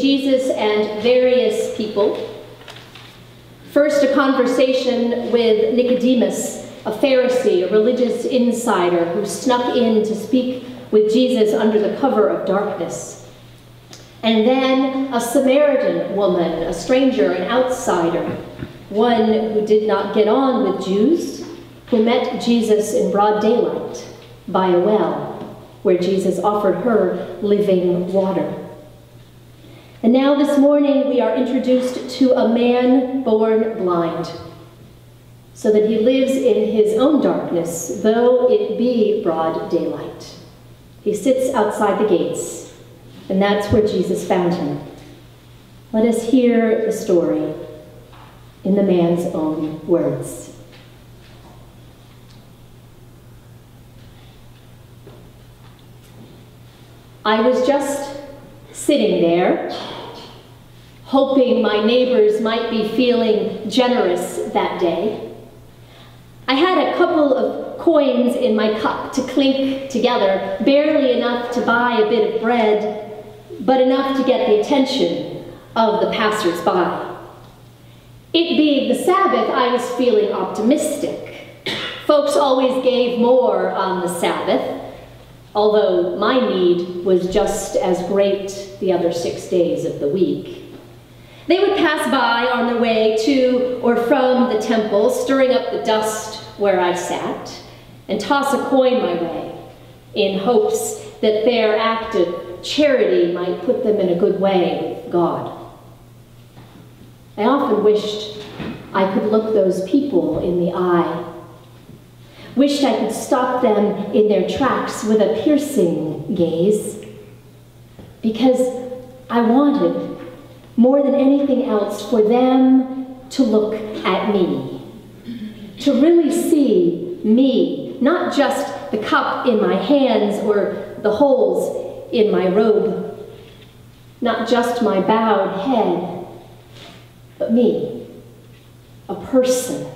Jesus and various people. First, a conversation with Nicodemus, a Pharisee, a religious insider who snuck in to speak with Jesus under the cover of darkness. And then a Samaritan woman, a stranger, an outsider, one who did not get on with Jews, who met Jesus in broad daylight by a well, where Jesus offered her living water. And now this morning we are introduced to a man born blind, so that he lives in his own darkness, though it be broad daylight. He sits outside the gates, and that's where Jesus found him. Let us hear the story in the man's own words. I was just sitting there, hoping my neighbors might be feeling generous that day. I had a couple of coins in my cup to clink together, barely enough to buy a bit of bread, but enough to get the attention of the passers-by. It being the Sabbath, I was feeling optimistic. Folks always gave more on the Sabbath, although my need was just as great the other six days of the week. They would pass by on their way to or from the temple, stirring up the dust where I sat, and toss a coin my way in hopes that their act of charity might put them in a good way with God. I often wished I could look those people in the eye. Wished I could stop them in their tracks with a piercing gaze. Because I wanted, more than anything else, for them to look at me. To really see me, not just the cup in my hands or the holes in my robe, not just my bowed head, but me, a person,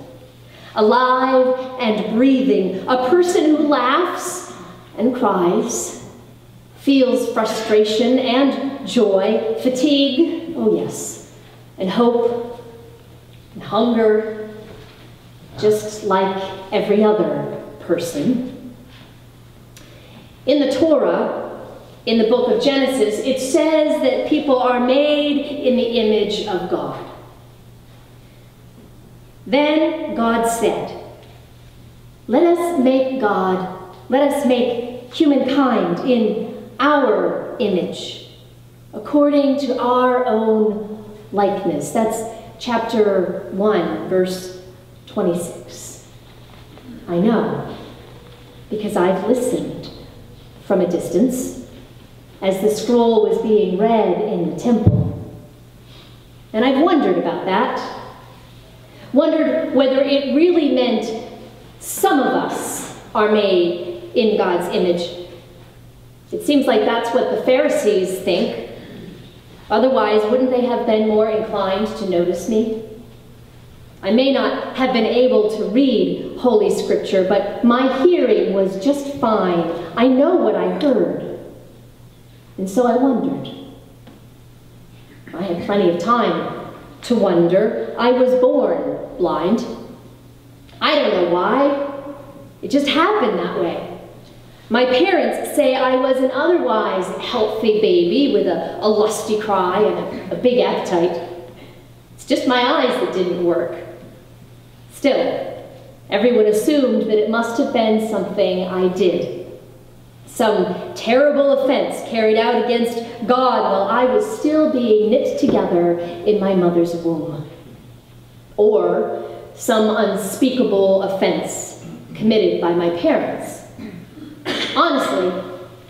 alive and breathing, a person who laughs and cries, feels frustration and joy, fatigue, oh yes, and hope and hunger, just like every other person. In the Torah, in the book of Genesis, it says that people are made in the image of God. Then God said, Let us make God, let us make humankind in our image, according to our own likeness. That's chapter 1, verse 26. I know, because I've listened from a distance as the scroll was being read in the temple. And I've wondered about that wondered whether it really meant some of us are made in God's image. It seems like that's what the Pharisees think. Otherwise, wouldn't they have been more inclined to notice me? I may not have been able to read Holy Scripture, but my hearing was just fine. I know what I heard. And so I wondered. I had plenty of time to wonder. I was born blind. I don't know why. It just happened that way. My parents say I was an otherwise healthy baby with a, a lusty cry and a, a big appetite. It's just my eyes that didn't work. Still, everyone assumed that it must have been something I did. Some terrible offense carried out against God while I was still being knit together in my mother's womb or some unspeakable offense committed by my parents. Honestly,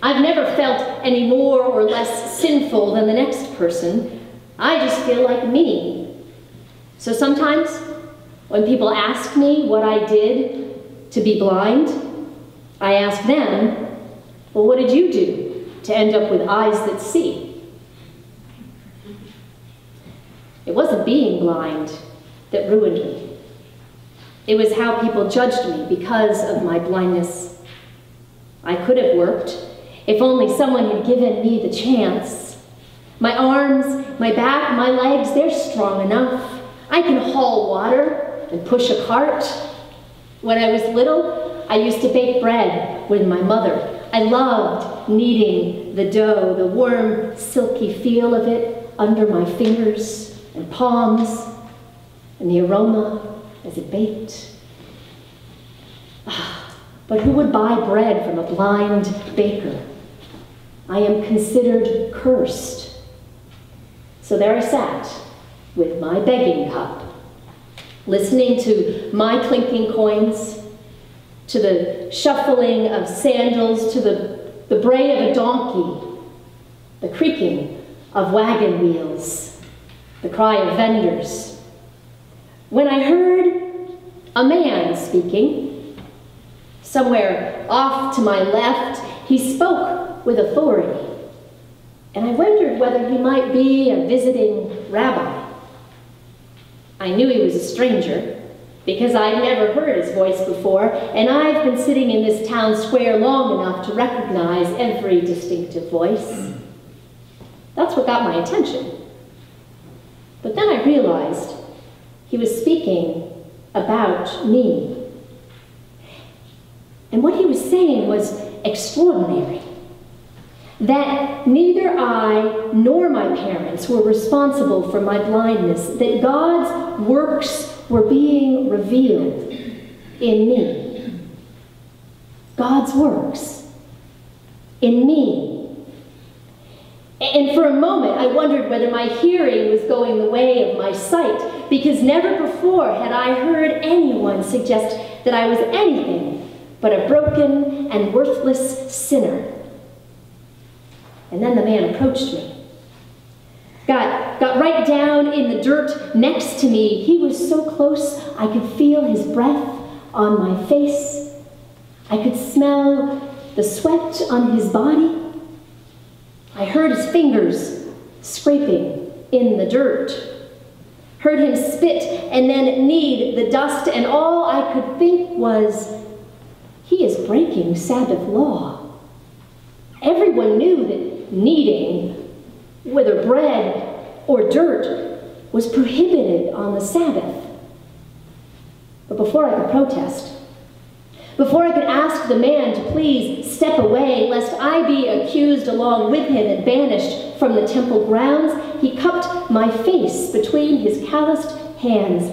I've never felt any more or less sinful than the next person. I just feel like me. So sometimes, when people ask me what I did to be blind, I ask them, well, what did you do to end up with eyes that see? It wasn't being blind that ruined me. It was how people judged me because of my blindness. I could have worked if only someone had given me the chance. My arms, my back, my legs, they're strong enough. I can haul water and push a cart. When I was little, I used to bake bread with my mother. I loved kneading the dough, the warm, silky feel of it under my fingers and palms, and the aroma as it baked. Ah, but who would buy bread from a blind baker? I am considered cursed. So there I sat with my begging cup, listening to my clinking coins, to the shuffling of sandals, to the, the bray of a donkey, the creaking of wagon wheels, the cry of vendors. When I heard a man speaking, somewhere off to my left, he spoke with authority. And I wondered whether he might be a visiting rabbi. I knew he was a stranger because I'd never heard his voice before, and I've been sitting in this town square long enough to recognize every distinctive voice. That's what got my attention. But then I realized he was speaking about me. And what he was saying was extraordinary that neither I nor my parents were responsible for my blindness, that God's works were being revealed in me. God's works in me. And for a moment, I wondered whether my hearing was going the way of my sight, because never before had I heard anyone suggest that I was anything but a broken and worthless sinner and then the man approached me. Got, got right down in the dirt next to me. He was so close I could feel his breath on my face. I could smell the sweat on his body. I heard his fingers scraping in the dirt. Heard him spit and then knead the dust, and all I could think was, he is breaking Sabbath law. Everyone knew that kneading, whether bread or dirt, was prohibited on the Sabbath. But before I could protest, before I could ask the man to please step away, lest I be accused along with him and banished from the temple grounds, he cupped my face between his calloused hands,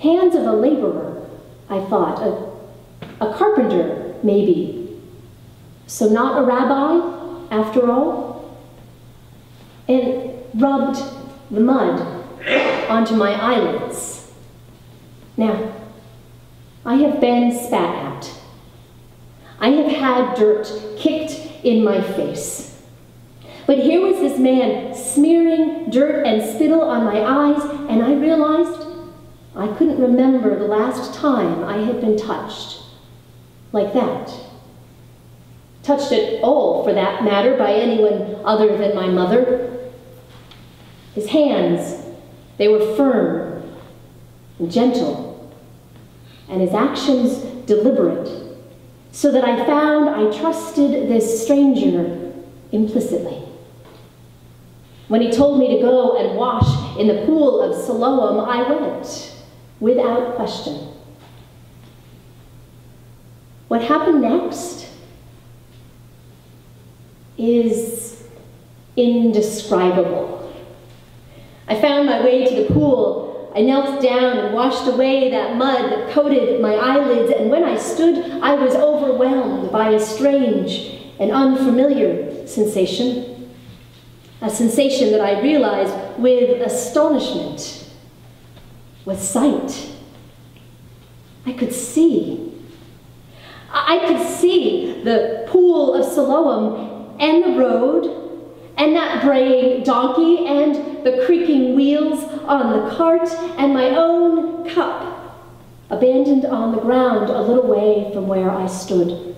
hands of a laborer, I thought, a, a carpenter, maybe. So not a rabbi, after all? And rubbed the mud onto my eyelids. Now, I have been spat at. I have had dirt kicked in my face. But here was this man smearing dirt and spittle on my eyes, and I realized I couldn't remember the last time I had been touched like that. Touched at all, for that matter, by anyone other than my mother. His hands, they were firm and gentle, and his actions deliberate, so that I found I trusted this stranger implicitly. When he told me to go and wash in the pool of Siloam, I went without question. What happened next is indescribable. I found my way to the pool. I knelt down and washed away that mud that coated my eyelids, and when I stood, I was overwhelmed by a strange and unfamiliar sensation. A sensation that I realized with astonishment, with sight. I could see. I could see the pool of Siloam and the road and that braying donkey and the creaking wheels on the cart and my own cup abandoned on the ground a little way from where I stood.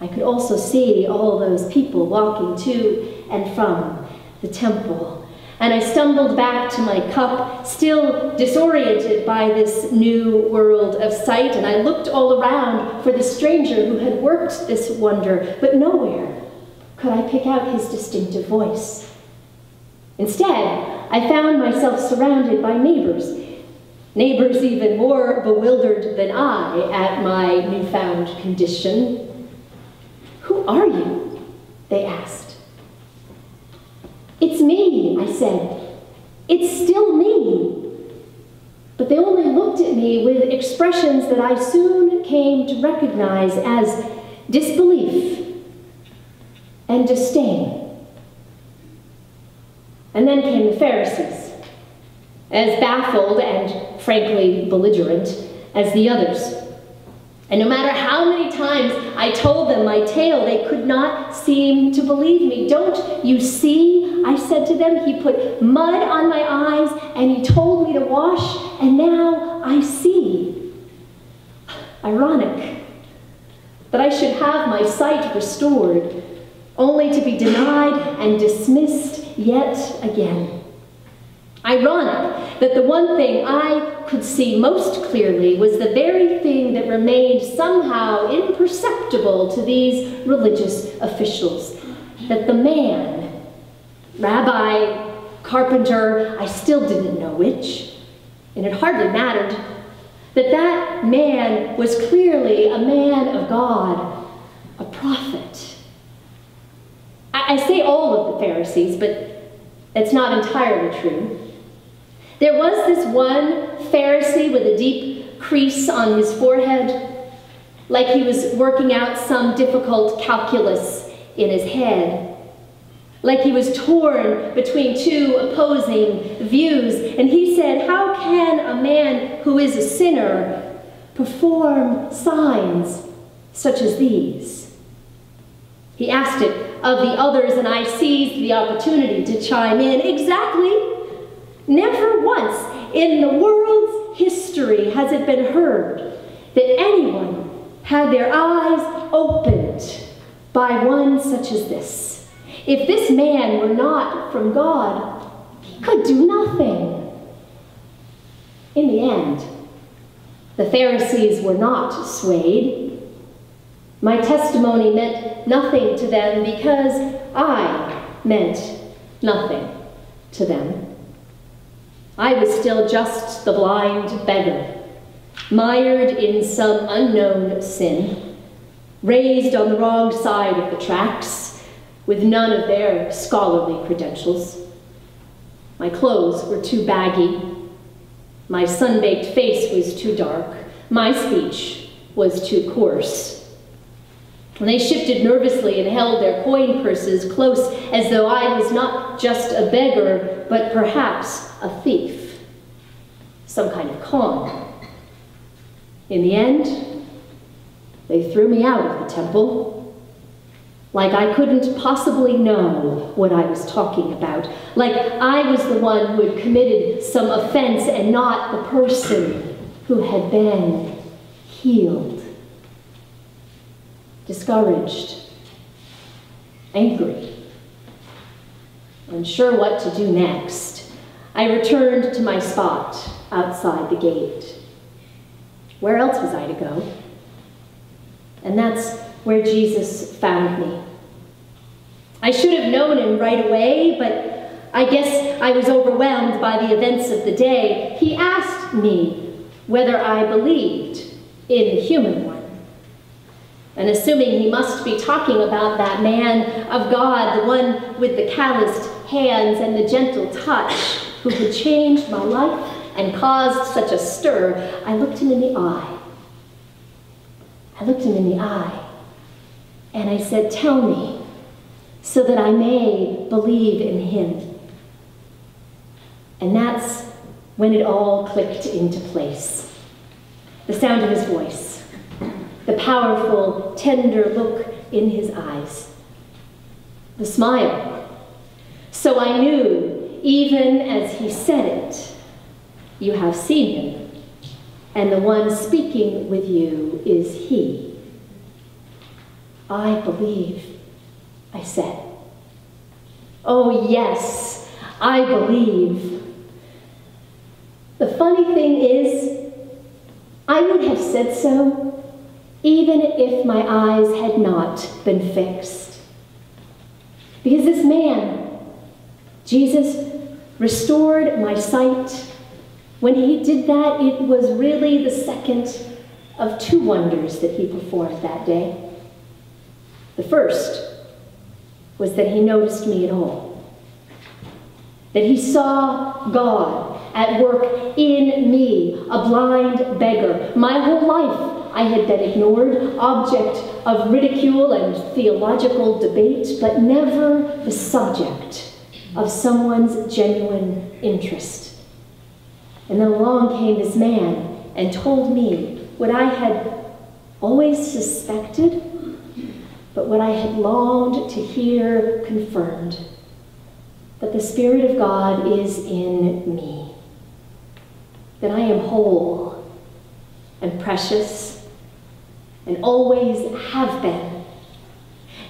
I could also see all those people walking to and from the temple. And I stumbled back to my cup, still disoriented by this new world of sight, and I looked all around for the stranger who had worked this wonder, but nowhere could I pick out his distinctive voice. Instead, I found myself surrounded by neighbors, neighbors even more bewildered than I at my newfound condition. Who are you? They asked. It's me, I said. It's still me. But they only looked at me with expressions that I soon came to recognize as disbelief and disdain. And then came the Pharisees, as baffled and frankly belligerent as the others. And no matter how many times I told them my tale, they could not seem to believe me. Don't you see? I said to them, He put mud on my eyes and He told me to wash, and now I see. Ironic that I should have my sight restored, only to be denied and dismissed yet again. Ironic that the one thing I could see most clearly was the very thing that remained somehow imperceptible to these religious officials that the man, rabbi, carpenter, I still didn't know which, and it hardly mattered, that that man was clearly a man of God, a prophet. I, say all of the Pharisees, but it's not entirely true. There was this one Pharisee with a deep crease on his forehead, like he was working out some difficult calculus in his head, like he was torn between two opposing views. And he said, How can a man who is a sinner perform signs such as these? He asked it of the others, and I seized the opportunity to chime in. Exactly. Never once in the world's history has it been heard that anyone had their eyes opened by one such as this. If this man were not from God, he could do nothing. In the end, the Pharisees were not swayed. My testimony meant nothing to them because I meant nothing to them. I was still just the blind beggar, mired in some unknown sin, raised on the wrong side of the tracks, with none of their scholarly credentials. My clothes were too baggy. My sun-baked face was too dark. My speech was too coarse. They shifted nervously and held their coin purses close as though I was not just a beggar, but perhaps a thief, some kind of con. In the end, they threw me out of the temple, like I couldn't possibly know what I was talking about, like I was the one who had committed some offense and not the person who had been healed discouraged, angry, unsure what to do next, I returned to my spot outside the gate. Where else was I to go? And that's where Jesus found me. I should have known him right away, but I guess I was overwhelmed by the events of the day. He asked me whether I believed in the human one and assuming he must be talking about that man of God, the one with the calloused hands and the gentle touch, who had changed my life and caused such a stir, I looked him in the eye. I looked him in the eye, and I said, Tell me, so that I may believe in him. And that's when it all clicked into place. The sound of his voice the powerful, tender look in his eyes, the smile. So I knew, even as he said it, you have seen him, and the one speaking with you is he. I believe, I said. Oh, yes, I believe. The funny thing is, I would have said so even if my eyes had not been fixed. Because this man Jesus restored my sight. When he did that, it was really the second of two wonders that he performed that day. The first was that he noticed me at all, that he saw God at work in me, a blind beggar. My whole life I had been ignored, object of ridicule and theological debate, but never the subject of someone's genuine interest. And then along came this man and told me what I had always suspected, but what I had longed to hear confirmed that the Spirit of God is in me, that I am whole and precious and always have been.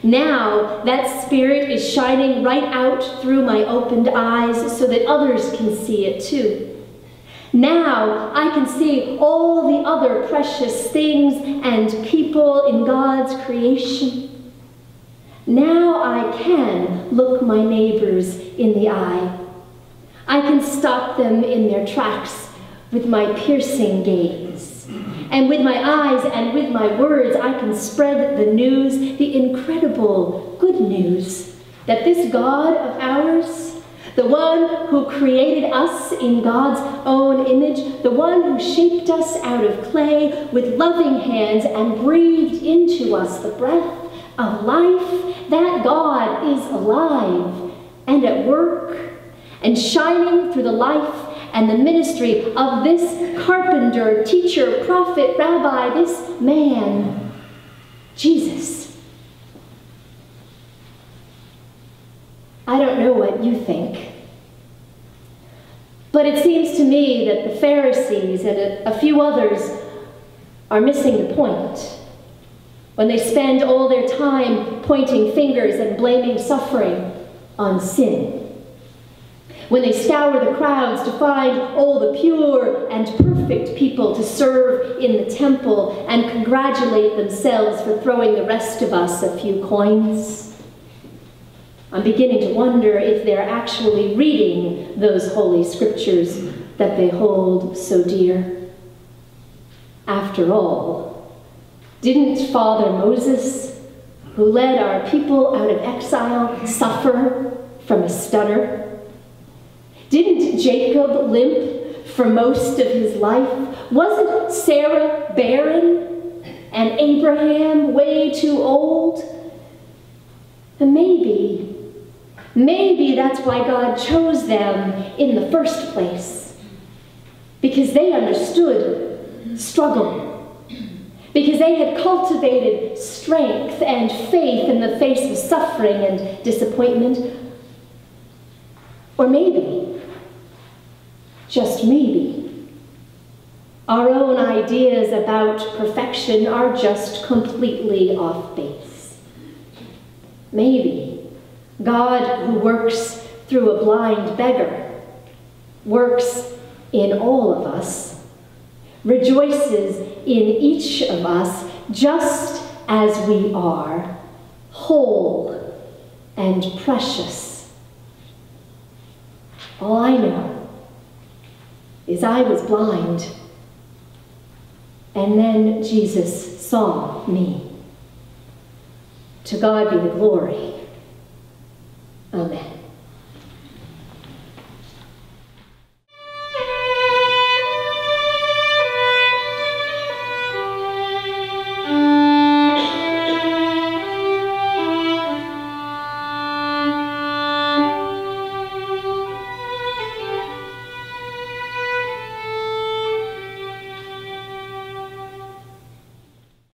Now that Spirit is shining right out through my opened eyes so that others can see it too. Now I can see all the other precious things and people in God's creation. Now I can look my neighbors in the eye. I can stop them in their tracks with my piercing gaze. And with my eyes and with my words, I can spread the news, the incredible good news, that this God of ours the one who created us in God's own image, the one who shaped us out of clay with loving hands and breathed into us the breath of life, that God is alive and at work and shining through the life and the ministry of this carpenter, teacher, prophet, rabbi, this man, Jesus. I don't know what you think. But it seems to me that the Pharisees and a, a, few others are missing the point when they spend all their time pointing fingers and blaming suffering on sin. When they scour the crowds to find all the pure and perfect people to serve in the temple and congratulate themselves for throwing the rest of us a few coins. I'm beginning to wonder if they're actually reading those holy scriptures that they hold so dear. After all, didn't Father Moses, who led our people out of exile, suffer from a stutter? Didn't Jacob limp for most of his life? Wasn't Sarah barren and Abraham way too old? And maybe Maybe that's why God chose them in the first place. Because they understood struggle. Because they had cultivated strength and faith in the face of suffering and disappointment. Or maybe, just maybe, our own ideas about perfection are just completely off base. Maybe God who works through a blind beggar, works in all of us, rejoices in each of us just as we are, whole and precious. All I know is I was blind, and then Jesus saw me. To God be the glory. Amen.